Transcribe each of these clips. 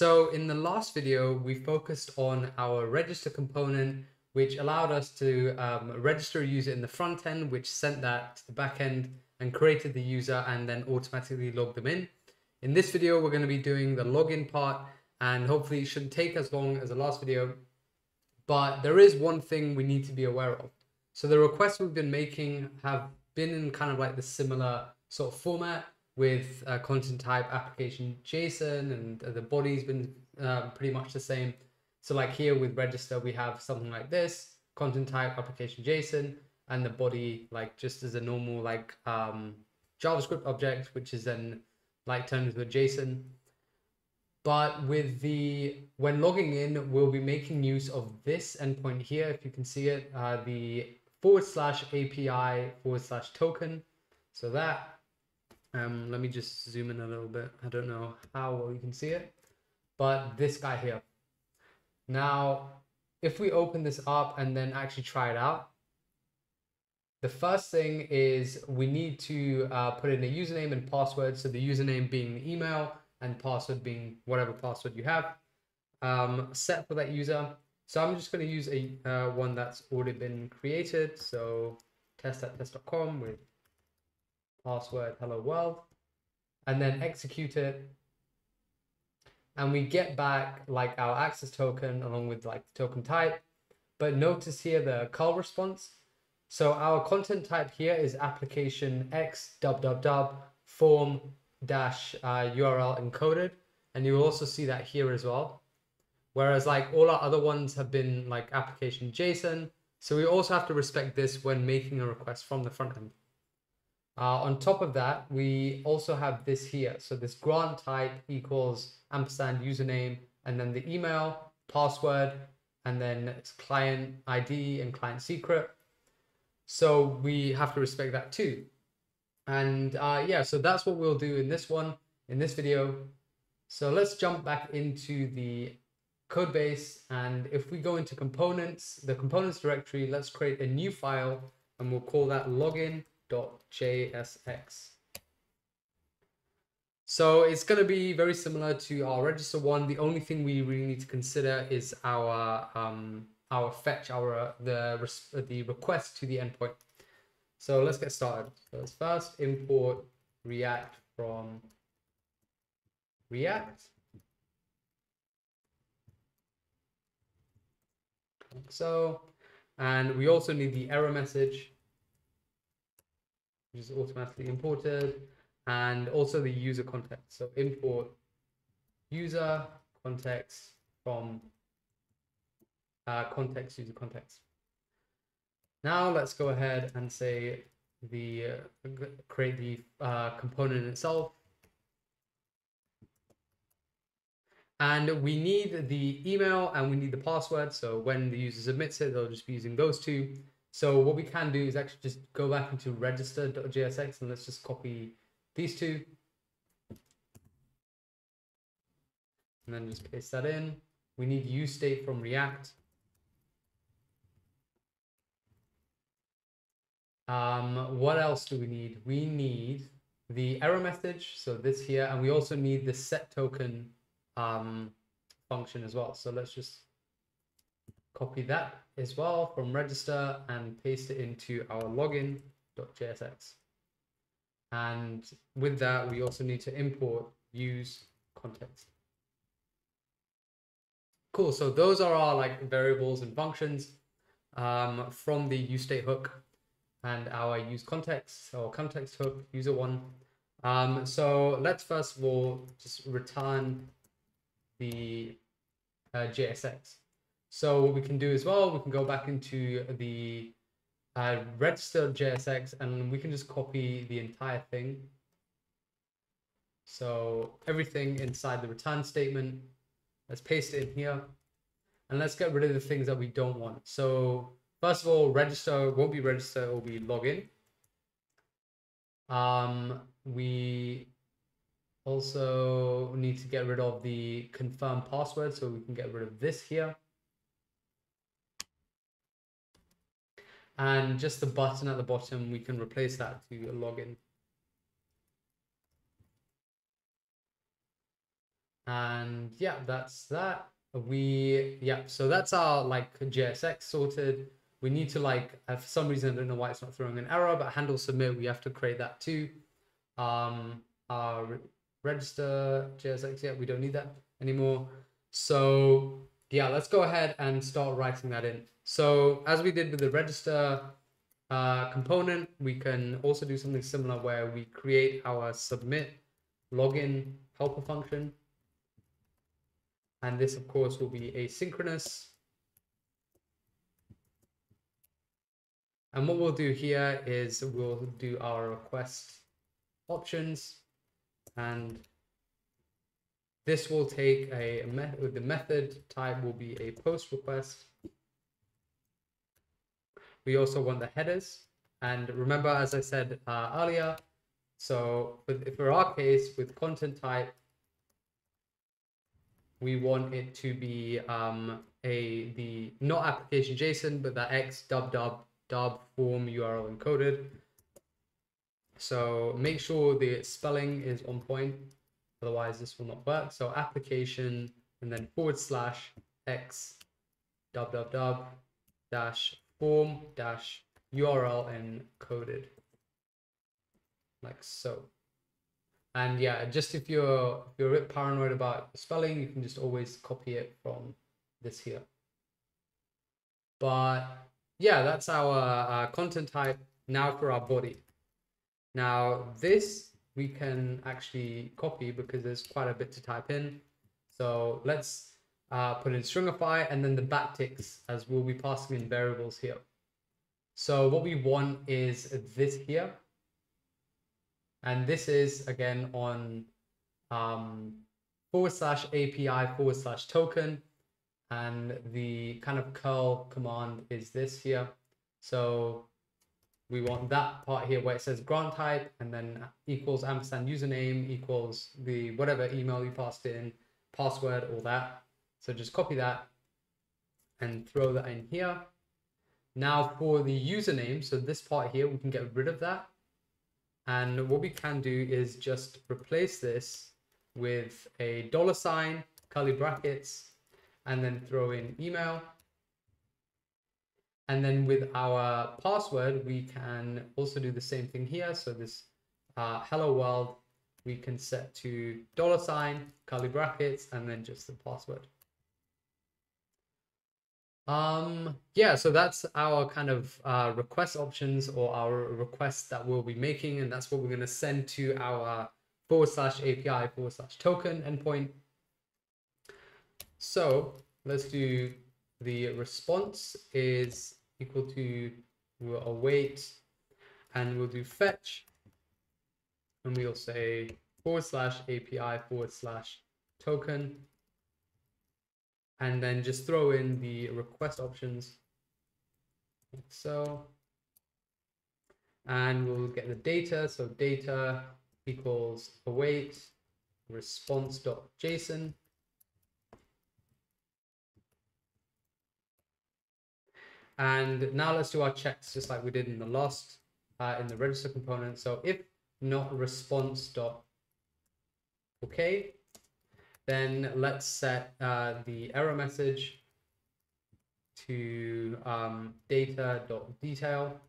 So in the last video, we focused on our register component, which allowed us to um, register a user in the front end, which sent that to the back end and created the user and then automatically logged them in. In this video, we're going to be doing the login part and hopefully it shouldn't take as long as the last video. But there is one thing we need to be aware of. So the requests we've been making have been in kind of like the similar sort of format with uh, content type application JSON and the body's been uh, pretty much the same. So like here with register, we have something like this, content type application JSON, and the body like just as a normal like um, JavaScript object, which is then like turned into a JSON. But with the, when logging in, we'll be making use of this endpoint here, if you can see it, uh, the forward slash API forward slash token. So that um, let me just zoom in a little bit. I don't know how well you can see it, but this guy here. Now, if we open this up and then actually try it out, the first thing is we need to uh, put in a username and password. So the username being the email and password being whatever password you have um, set for that user. So I'm just going to use a uh, one that's already been created. So test at test.com with password hello world and then execute it. And we get back like our access token along with like the token type. But notice here the call response. So our content type here is application x dub dub dub form dash uh, url encoded. And you will also see that here as well. Whereas like all our other ones have been like application json so we also have to respect this when making a request from the front end uh, on top of that, we also have this here. So this grant type equals ampersand username, and then the email, password, and then it's client ID and client secret. So we have to respect that too. And uh, yeah, so that's what we'll do in this one, in this video. So let's jump back into the code base. And if we go into components, the components directory, let's create a new file and we'll call that login .jsx. So it's going to be very similar to our register one. The only thing we really need to consider is our um, our fetch, our uh, the the request to the endpoint. So let's get started. So let's first import React from React. So, and we also need the error message which is automatically imported, and also the user context. So import user context from uh, context user context. Now let's go ahead and say the uh, create the uh, component itself. And we need the email and we need the password. So when the user submits it, they'll just be using those two. So what we can do is actually just go back into register.jsx and let's just copy these two. And then just paste that in. We need use state from React. Um, what else do we need? We need the error message, so this here, and we also need the set token um, function as well. So let's just copy that as well from register and paste it into our login.jsx. And with that, we also need to import use context. Cool, so those are our like variables and functions um, from the use state hook and our use context or context hook user one. Um, so let's first of all just return the uh, JSX. So what we can do as well, we can go back into the uh, register JSX and we can just copy the entire thing. So everything inside the return statement, let's paste it in here and let's get rid of the things that we don't want. So first of all, register won't be register, it will be login. Um, we also need to get rid of the confirm password so we can get rid of this here. And just the button at the bottom, we can replace that to a login. And yeah, that's that. We, yeah, so that's our like JSX sorted. We need to like, uh, for some reason, I don't know why it's not throwing an error, but handle submit, we have to create that too. Um, our register JSX, yeah, we don't need that anymore. So yeah, let's go ahead and start writing that in. So as we did with the register uh, component, we can also do something similar where we create our submit login helper function. And this, of course, will be asynchronous. And what we'll do here is we'll do our request options and this will take a, method, the method type will be a post request. We also want the headers. And remember, as I said uh, earlier, so for, for our case with content type, we want it to be um, a the not application JSON, but the X dub dub dub form URL encoded. So make sure the spelling is on point, otherwise this will not work. So application and then forward slash X dub dub dash form dash URL encoded like so. And yeah, just if you're if you're a bit paranoid about spelling, you can just always copy it from this here. But yeah, that's our uh, content type. Now for our body. Now this we can actually copy because there's quite a bit to type in. So let's uh, put in stringify and then the backticks as we'll be passing in variables here. So what we want is this here. And this is again on um, forward slash API forward slash token. And the kind of curl command is this here. So we want that part here where it says grant type and then equals ampersand username equals the whatever email you passed in, password, all that. So just copy that and throw that in here. Now for the username, so this part here, we can get rid of that and what we can do is just replace this with a dollar sign, curly brackets, and then throw in email. And then with our password, we can also do the same thing here. So this uh, hello world, we can set to dollar sign, curly brackets, and then just the password. Um, yeah, so that's our kind of uh, request options or our requests that we'll be making, and that's what we're going to send to our forward slash API forward slash token endpoint. So let's do the response is equal to we'll await and we'll do fetch and we'll say forward slash API forward slash token. And then just throw in the request options. Like so. And we'll get the data. So data equals await response.json and now let's do our checks just like we did in the last uh, in the register component so if not response dot okay then let's set uh, the error message to um, detail.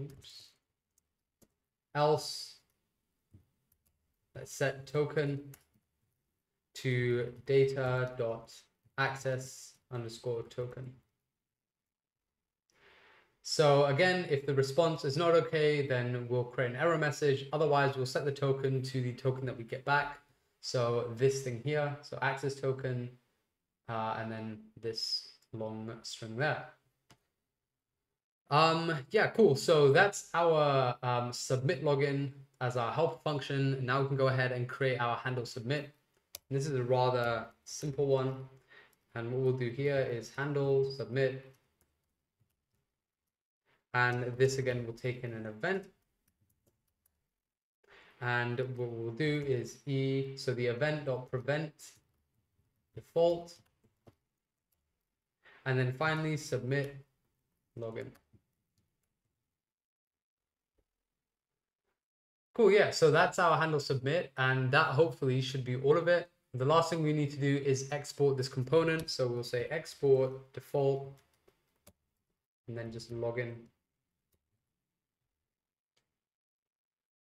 Oops. Else, let's set token to data dot access underscore token. So again, if the response is not okay, then we'll create an error message. Otherwise, we'll set the token to the token that we get back. So this thing here, so access token, uh, and then this long string there. Um, yeah, cool. So that's our um, submit login as our help function. Now we can go ahead and create our handle submit. And this is a rather simple one. And what we'll do here is handle submit. And this again will take in an event. And what we'll do is e, so the event.prevent default. And then finally submit login. Cool, yeah, so that's our handle submit, and that hopefully should be all of it. the last thing we need to do is export this component. So we'll say export default and then just log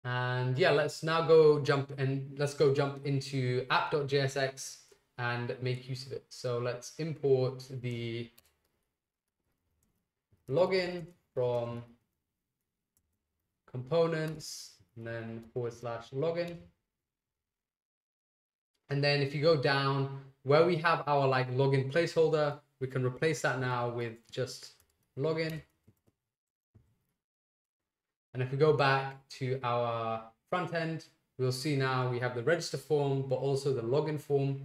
And yeah, let's now go jump and let's go jump into app.jsx and make use of it. So let's import the login from components and then forward slash login. And then if you go down where we have our like login placeholder, we can replace that now with just login. And if we go back to our front end, we'll see now we have the register form, but also the login form.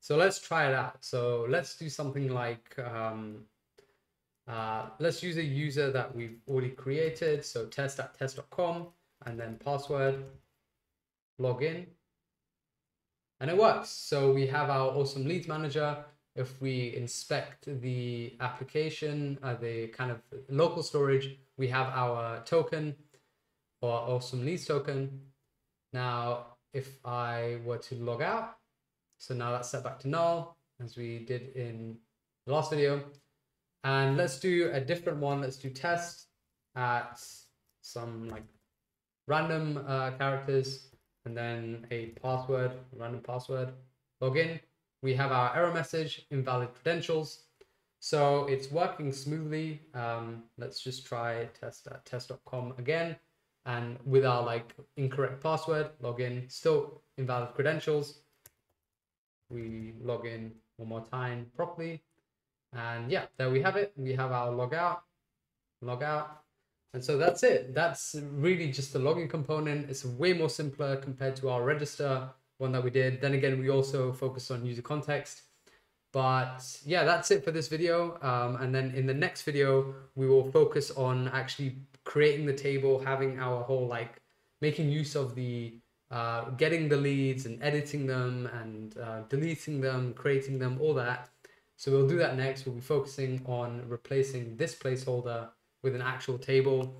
So let's try it out. So let's do something like, um, uh, let's use a user that we've already created. So test at test.com and then password, login, and it works. So we have our awesome leads manager. If we inspect the application, uh, the kind of local storage, we have our token or awesome leads token. Now, if I were to log out, so now that's set back to null as we did in the last video. And let's do a different one. Let's do test at some like random uh, characters and then a password, random password, login. We have our error message, invalid credentials. So it's working smoothly. Um, let's just try test at test.com again. And with our like incorrect password, login, still invalid credentials. We log in one more time properly. And yeah, there we have it. We have our logout, logout, and so that's it. That's really just the login component. It's way more simpler compared to our register one that we did. Then again, we also focused on user context. But yeah, that's it for this video. Um, and then in the next video, we will focus on actually creating the table, having our whole like making use of the uh, getting the leads and editing them and uh, deleting them, creating them, all that. So we'll do that next. We'll be focusing on replacing this placeholder with an actual table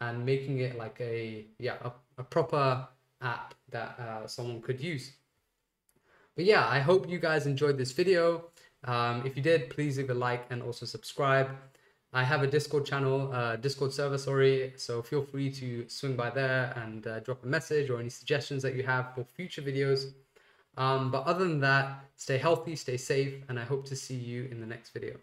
and making it like a yeah a, a proper app that uh, someone could use. But yeah, I hope you guys enjoyed this video. Um, if you did, please leave a like and also subscribe. I have a Discord channel, uh, Discord server, sorry, so feel free to swing by there and uh, drop a message or any suggestions that you have for future videos. Um, but other than that, stay healthy, stay safe, and I hope to see you in the next video.